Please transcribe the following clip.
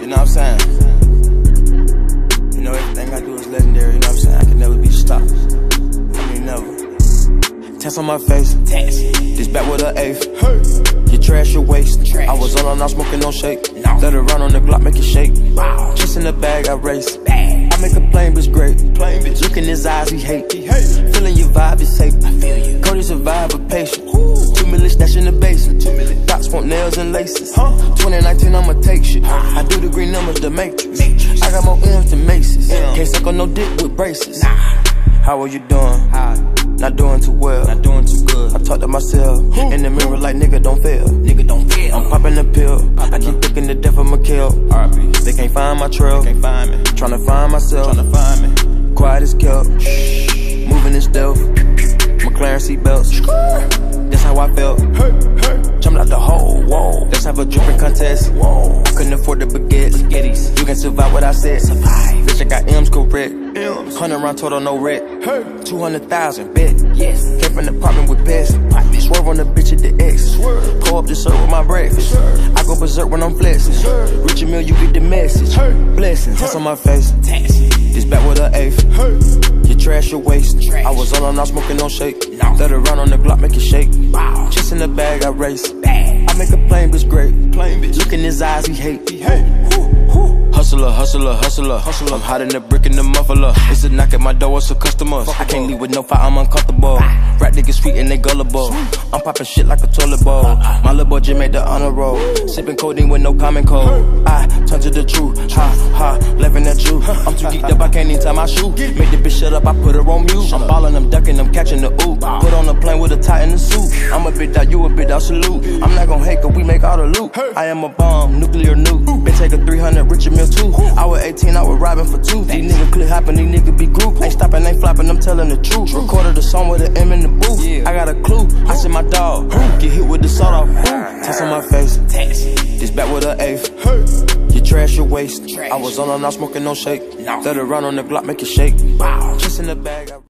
You know what I'm saying? You know everything I do is legendary, you know what I'm saying? I can never be stopped. I mean never. Test on my face. Test. This back with an eighth. You trash your waste. Trash. I was on, I'm not smoking no shake. No. Let it run on the Glock, make it shake. Wow. Just in the bag, I race. Bad. I make a plain bitch great. Plain bitch. Look in his eyes, he hate. He hate. Feeling your vibe is and laces. Huh? 2019, I'ma take shit. I do the green numbers, the matrix. I got more M's than Macy's. Can't suck on no dick with braces. Nah. How are you doing? Not doing too well. Not doing too good. I talk to myself in the mirror like nigga don't fail. Nigga don't feel. I'm popping the pill. I keep thinking the death of Mikhail. RP. They can't find my trail. Can't find me. Tryna find myself. Tryna find me. Quiet as kept. Moving in stealth. McLaren seatbelts. Whoa. Couldn't afford the baguettes. You can survive what I said. Survive. Bitch, I got M's correct. M's. Hundred round total, no red. Two hundred thousand, bet. Yes. From the apartment with. Apartment. Swerve on the bitch at the X. Swerve. Pull up the shirt with my breakfast. I go berserk when I'm flexing. Rich and Mill, you get the message. Blessings, that's on my face. Test. This back with an eighth. You trash your waste. Trash. I was on, I'm not smoking no shake. No. Let it run on the Glock, make it shake. Wow. Just in the bag, I race. Bad. Make a plain bitch great. Plain bitch. Look in his eyes, he hate. He hate. Hustler, hustler, hustler, hustler. I'm hiding the brick in the muffler. Ah. It's a knock at my door, it's a customer. I can't leave with no fire, I'm uncomfortable. Ah. Rap niggas sweet and they gullible. I'm popping shit like a toilet bowl. Ah, my little boy Jim made the honor roll. Sipping codeine with no common cold. Turn to the truth. Ha ha, laughing at you. I'm too geeked up, I can't even tie my shoe. Make the bitch shut up, I put her on mute. I'm balling, I'm ducking, I'm catching the oop. Put on a plane with a tie in the suit. I'm a bit out, you a bit out, salute. I'm not gonna hate, cause we make all the loot. I am a bomb, nuclear nuke. Been take a 300, Richard Mille too. I was 18, I was robbing for two. These niggas clip hopping, these niggas be group. Ain't stopping, ain't flopping, I'm telling the truth. Recorded a song with an M in the booth. I got a clue, I see my dog. Get hit with the sawed off. Test on my face. Test. This back with an eighth. Trash your waste. Trash. I was on, I'm not smoking no shake. No. Let it run on the Glock, make it shake. Wow. Just in the bag. I